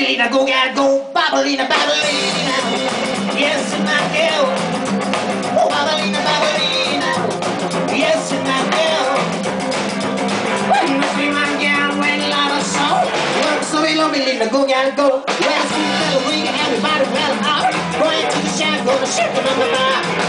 Lobelina, go, gal, go, Bop-A-Lena. Yes, my girl. Oh, Bop-A-Lena, Bop-A-Lena. Yes, my girl. When you see my soul. Work so Lobelina, go, gal, go. Well, see, little everybody well out. Going to the shack, go to ship the number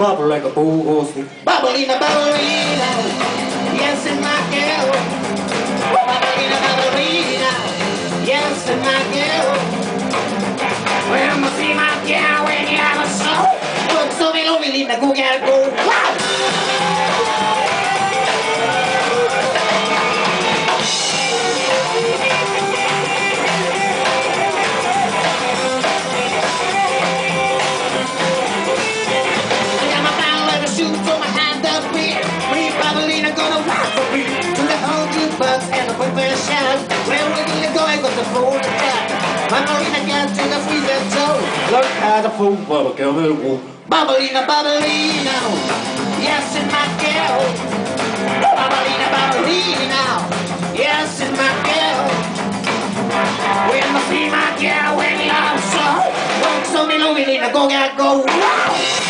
Bubble like a bull horse. Bop-A-Lena, Bop-A-Lena, yes, and my girl. Bop-A-Lena, Bop-A-Lena, yes, and my girl. When I see my girl, when you have a soul, look so me, Bop-A-Lena, go, go. The shout. Where we gonna go? I got the fool to cat. Bop-A-Lena got to the freezer toe. Learn how to fool, but girl, little wolf. Bop-A-Lena, Bop-A-Lena, yes, and my girl. Bop-A-Lena, Bop-A-Lena, yes, and my girl. When I see my girl, when I'm so, walk so me, Bop-A-Lena, go, go, go. Wow!